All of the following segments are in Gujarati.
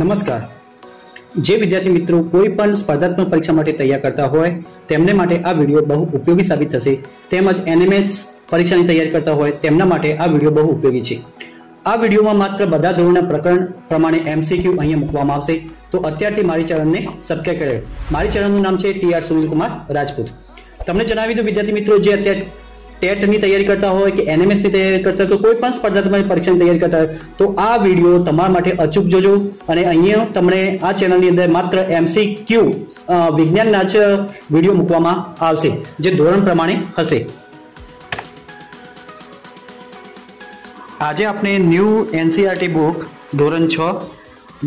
નમસ્કાર. જે વિદ્યાર્થી મિત્રો કોઈ પણ સ્પર્ધાત્મક પરીક્ષા માટે તૈયાર કરતા હોય, તેમને માટે આ વીડિયો બહુ ઉપયોગી સાબિત થશે. તેમજ એનએમએસ પરીક્ષાની તૈયારી કરતા હોય, તેમના માટે આ વીડિયો બહુ ઉપયોગી છે. આ વિડીયોમાં માત્ર બધા ધોરણના પ્રકરણ પ્રમાણે એમસીક્યુ અહીંયા મૂકવામાં આવશે. તો અત્યારથી મારી ચેનલને સબસ્ક્રાઈબ કરે મારી ચેનલનું નામ છે ટી આર સુનિલકુમાર રાજપૂત. તમને જણાવી દઉં વિદ્યાર્થી મિત્રો, જે અત્યારે ટેટની તૈયારી કરતા હોય કે એનએમએસની તૈયારી કરતા હોય કોઈ પણ સ્પર્ધાત્મક પરીક્ષાની તૈયારી કરતા હોય, તો આ વીડિયો તમારા માટે અચૂક જોજો. અને અહીંયા તમને આ ચેનલની અંદર માત્ર એમસીક્યુ વિજ્ઞાનના જ વીડિયો મૂકવામાં આવશે, જે ધોરણ પ્રમાણે હશે. આજે આપણે ન્યૂ એનસીઆરટી બુક ધોરણ છ,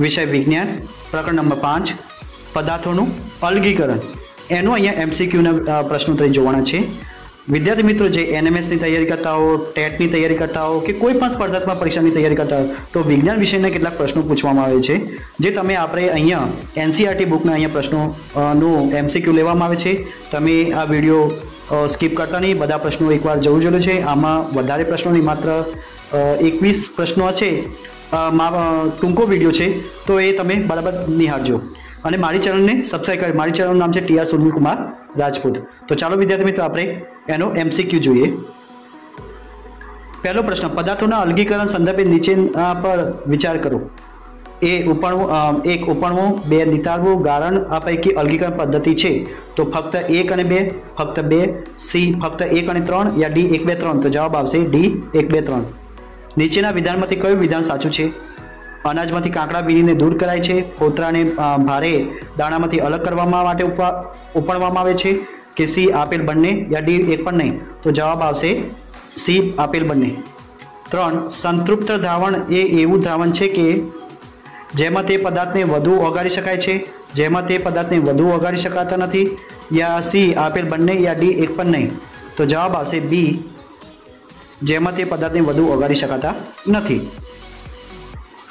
વિષય વિજ્ઞાન, પ્રકરણ નંબર પાંચ, પદાર્થોનું અલગીકરણ. એનું અહીંયા એમસીક્યુના પ્રશ્નો તરી જોવાના છે. વિદ્યાર્થી મિત્રો, જે એનએમએસની તૈયારી કરતા હો ટેટની તૈયારી કરતા હો કે કોઈ પણ સ્પર્ધાત્મક પરીક્ષાની તૈયારી કરતા હો, તો વિજ્ઞાન વિષયના કેટલાક પ્રશ્નો પૂછવામાં આવે છે, જે તમે આપણે અહીંયા એનસીઆરટી બુકના અહીંયા પ્રશ્નોનું એમસીક્યુ લેવામાં આવે છે. તમે આ વીડિયો સ્કીપ કરતા નહીં, બધા પ્રશ્નો એકવાર જવું જરૂર છે. આમાં વધારે પ્રશ્નોની માત્ર એકવીસ પ્રશ્નો છે. ટૂંકો વીડિયો છે, તો એ તમે બરાબર નિહાળજો. અને મારી ચેનલને સબસ્ક્રાઈબ કરી, મારી ચેનલનું નામ છે ટી આર સુનિલ કુમાર રાજપૂત. તો ચાલો વિદ્યાર્થી મિત્રો, આપણે એનો એમસીક્યુ જોઈએ. પહેલો પ્રશ્ન, પદાર્થોના અલગીકરણ સંદર્ભે નીચેના પર વિચાર કરો. એ ઉપણવું એક ઉપણવું, બે નિતારવું, ગારણ આ પૈકી અલગીકરણ પદ્ધતિ છે. તો ફક્ત એક અને બે, ફક્ત બે, સી, ફક્ત એક અને ત્રણ, યા ડી, એક, બે, ત્રણ? તો જવાબ આવશે ડી, એક, બે, ત્રણ. નીચેના વિધાનમાંથી કયું વિધાન સાચું છે? અનાજમાંથી કાંકડા બીનીને દૂર કરાય છે. પોતરાને ભારે દાણામાંથી અલગ કરવામાં માટે ઉપાડવામાં આવે છે. કે સી આપેલ બંને યા ડી એક પણ નહીં? તો જવાબ આવશે સી આપેલ બંને. ત્રણ, સંતૃપ્ત દ્રાવણ એ એવું દ્રાવણ છે કે જેમાં તે પદાર્થને વધુ ઓગાળી શકાય છે. જેમાં તે પદાર્થને વધુ ઓગાળી શકાતા નથી. યા સી આપેલ બંને યા ડી એક પણ નહીં? તો જવાબ આવશે બી, જેમાં તે પદાર્થને વધુ ઓગાળી શકાતા નથી.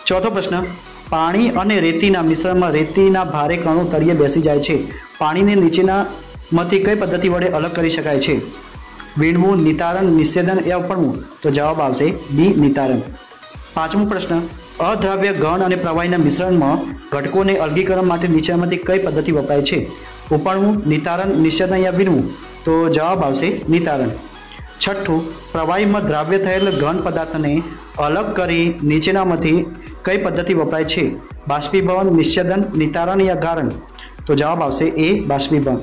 ચોથો પ્રશ્ન, પાણી અને રેતીના મિશ્રણમાં રેતીના ભારે કણો તળિયે બેસી જાય છે. પાણીને નીચેનામાંથી કઈ પદ્ધતિ વડે અલગ કરી શકાય છે? વીણવું, નિતારણ, નિષેધન એ ઉપણવું તો જવાબ આવશે બી, નિતારણ. પાંચમો પ્રશ્ન, અદ્રાવ્ય ઘન અને પ્રવાહીના મિશ્રણમાં ઘટકોને અલગીકરણ માટે નીચેનામાંથી કઈ પદ્ધતિ વપરાય છે? ઉપણવું નિતારણ, નિષેધન યા વીણવું? તો જવાબ આવશે નિતારણ. છઠ્ઠું, પ્રવાહીમાં દ્રાવ્ય થયેલ ઘન પદાર્થને અલગ કરી નીચેનામાંથી કઈ પદ્ધતિ વપરાય છે? બાષ્પીભવન, નિશ્ચેદન, નિતારણ યા ગારણ તો જવાબ આવશે એ બાષ્પીભવન.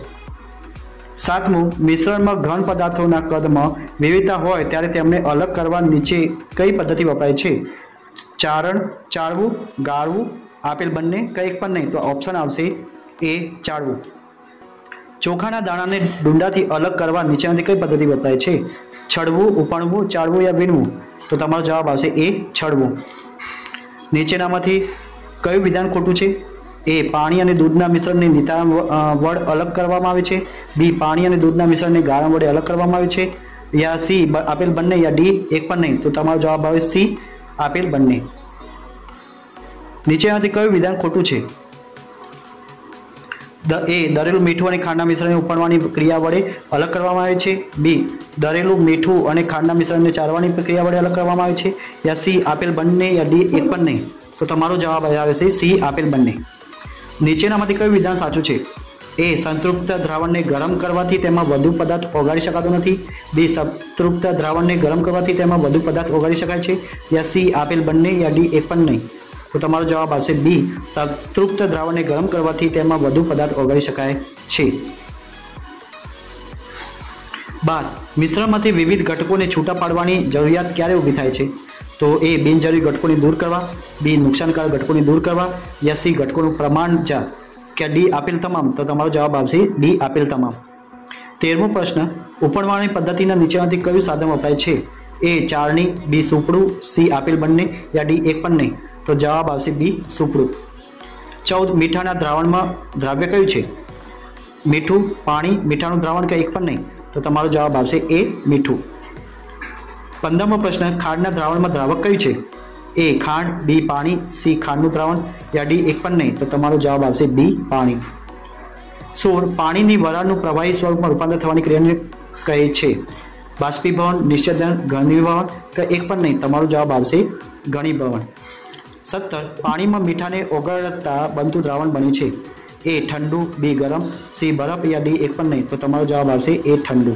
સાતમું, મિશ્રણમાં ઘન પદાર્થોના કદમાં વિવિધતા હોય ત્યારે તેમને અલગ કરવા નીચે કઈ પદ્ધતિ વપરાય છે? ચારણ, ચાળવું, ગાળવું, આપેલ બંને કંઈક પણ નહીં, તો ઓપ્શન આવશે એ ચાળવું. ચોખાના દાણાને ડુંડાથી અલગ કરવા નીચેનાથી કઈ પદ્ધતિ વપરાય છે? છડવું, ઉપણવું, ચાળવું યા વીણવું? તો તમારો જવાબ આવશે એ છડવું. નીચેનામાંથી કયું વિધાન ખોટું છે? એ પાણી અને દૂધના મિશ્રણને નિતારણ વડ અલગ કરવામાં આવે છે. બી, પાણી અને દૂધના મિશ્રણને ગારણ વડે અલગ કરવામાં આવે છે. યા સી આપેલ બંને, યા ડી, એક પણ નહીં. તો તમારો જવાબ આવે સી, આપેલ બંને. નીચેનાથી કયું વિધાન ખોટું છે? એ, દરેલું મીઠું અને ખાંડના મિશ્રણને ઉપાડવાની ક્રિયા વડે અલગ કરવામાં આવે છે. બી દરેલું મીઠું અને ખાંડના મિશ્રણને ચારવાની પ્રક્રિયા વડે અલગ કરવામાં આવે છે. યા સી આપેલ બંને યા ડી એક પણ નહીં તો તમારો જવાબ આવે છે સી આપેલ બંને. નીચેનામાંથી કયું વિધાન સાચું છે? એ, સંતૃપ્ત દ્રાવણને ગરમ કરવાથી તેમાં વધુ પદાર્થ ઓગાળી શકાતો નથી. બી, સંતૃપ્ત દ્રાવણને ગરમ કરવાથી તેમાં વધુ પદાર્થ ઓગાળી શકાય છે. યા સી આપેલ બંને યા ડી એક પણ નહીં તો તમારો જવાબ આવશે બી, સંતૃપ્ત દ્રાવણને ગરમ કરવાથી તેમાં વધુ પદાર્થ ઓગાળી શકાય છે. બાર મિશ્રણમાંથી વિવિધ ઘટકોને છૂટા પાડવાની જરૂરિયાત ક્યારે ઊભી થાય છે? તો એ બિનજરૂરી ઘટકોને દૂર કરવા બી નુકસાનકારક ઘટકોને દૂર કરવા યા સી ઘટકોનું પ્રમાણ જા કે ડી આપેલ તમામ? તો તમારો જવાબ આવશે ડી આપેલ તમામ. તેરમો પ્રશ્ન ઉપણવાણી પદ્ધતિના નીચેનાથી કયું સાધન વપરાય છે? એ ચારણી, બી સુપડું, સી આપેલ બંને યા ડી એક પણ નહીં? તો જવાબ આવશે બી સુપડું. ચૌદ, મીઠાના દ્રાવણમાં દ્રાવ્ય કયું છે? મીઠું, પાણી, મીઠાનું દ્રાવણ કે એક પણ નહીં? તો તમારો જવાબ આવશે એ મીઠું. પંદરમો પ્રશ્ન, ખાંડના દ્રાવણમાં દ્રાવક કયું છે? એ ખાંડ, બી પાણી, સી ખાંડનું દ્રાવણ, યા ડી એક પણ નહીં, તો તમારો જવાબ આવશે બી પાણી. સોળ, પાણીની વરાળનું પ્રવાહી સ્વરૂપમાં રૂપાંતર થવાની ક્રિયાને કહે છે. બાષ્પીભવન, નિશ્ચેદન ઘનીભવન કે એક પણ નહીં, તમારો જવાબ આવશે ઘણીભવન સત્તર, પાણીમાં મીઠાને ઓગળતા બનતું દ્રાવણ બને છે. એ ઠંડુ, બી ગરમ, સી બરફ યા ડી એક પણ નહીં. તો તમારો જવાબ આવશે એ ઠંડુ.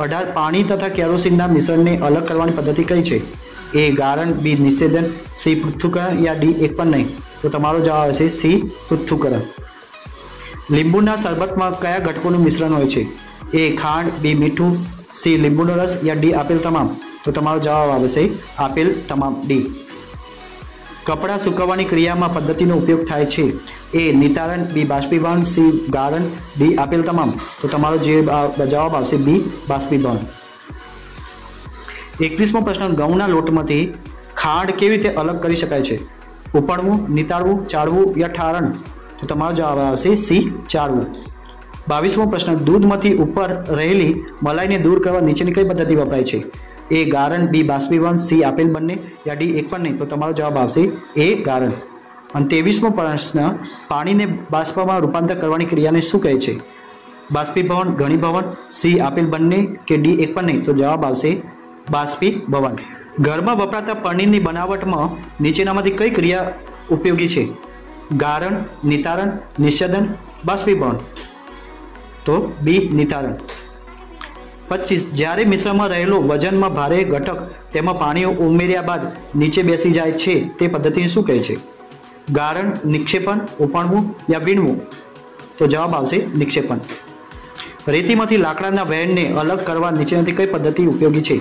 અઢાર પાણી તથા કેરોસીનના મિશ્રણને અલગ કરવાની પદ્ધતિ કઈ છે? એ ગારણ, બી નિષેધન, સી પૃથ્થુકરણ યા ડી એક પણ નહીં. તો તમારો જવાબ આવશે સી પૃથ્થુકરણ. લીંબુના શરબતમાં કયા ઘટકોનું મિશ્રણ હોય છે? એ ખાંડ, બી મીઠું, સી લીંબુનો રસ યા ડી આપેલ તમામ. તો તમારો જવાબ આવશે આપેલ તમામ ડી. કપડાં સુકવવાની ક્રિયામાં પદ્ધતિનો ઉપયોગ થાય છે. એ નિતારણ, બી બાષ્પીભવન, સી ગારણ ડી આપેલ તમામ. તો તમારો જે જવાબ આવશે બી બાષ્પીભવન. એકવીસમો પ્રશ્ન, ઘઉંના લોટમાંથી ખાંડ કેવી રીતે અલગ કરી શકાય છે? ઉપડવું નિતાળવું ચાળવું યા ઠારણ? તો તમારો જવાબ આવશે સી, ચાળવું. બાવીસમો પ્રશ્ન, દૂધમાંથી ઉપર રહેલી મલાઈને દૂર કરવા નીચેની કઈ પદ્ધતિ વપરાય છે? એ ગારણ બી બાષ્પીભવન, સી આપેલ બંને યા ડી એક પણ નહીં? તો તમારો જવાબ આવશે એ ગારણ અને ત્રેવીસમો પ્રશ્ન, પાણીને બાષ્પમાં રૂપાંતર કરવાની ક્રિયાને શું કહે છે? બાષ્પીભવન ઘણીભવન સી આપેલ બંને કે ડી એક પણ નહીં? તો જવાબ આવશે બાષ્પીભવન. ઘરમાં વપરાતા પનીરની બનાવટમાં નીચેનામાંથી કઈ ક્રિયા ઉપયોગી છે? ગારણ, નિતારણ, નિષેધન, બાષ્પીભવન. તો બી, નિતારણ. પચીસ. જ્યારે મિશ્રણમાં રહેલો વજનમાં ભારે ઘટક તેમાં પાણી ઉમેર્યા બાદ નીચે બેસી જાય છે, તે પદ્ધતિને શું કહે છે? ગારણ, નિક્ષેપણ ઉપાણવું યા વીણવું? તો જવાબ આવશે નિક્ષેપણ. રેતીમાંથી લાકડાના વહેણને અલગ કરવા નીચેનાથી કઈ પદ્ધતિ ઉપયોગી છે?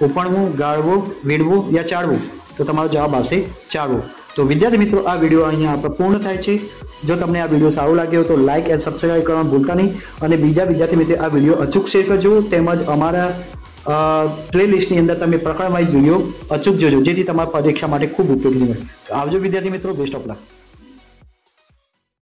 ઉપણવું ગાળવું, વીણવું યા ચાળવું? તો તમારો જવાબ આવશે ચાળવું. તો વિદ્યાર્થી મિત્રો, આ વીડિયો અહીંયા આપણે પૂર્ણ થાય છે. જો તમને આ વીડિયો સારો લાગ્યો તો લાઇક એન્ડ સબસ્ક્રાઈબ કરવાનું ભૂલતા નહીં. અને બીજા વિદ્યાર્થી મિત્રો, આ વીડિયો અચૂક શેર કરજો. તેમજ અમારા પ્લેલિસ્ટની અંદર તમે પ્રકરણ વાઇઝ વીડિયો અચૂક જોજો. જેથી તમારા પરીક્ષા માટે ખૂબ ઉપયોગી બને. આવજો વિદ્યાર્થી મિત્રો બેસ્ટ ઓફ લક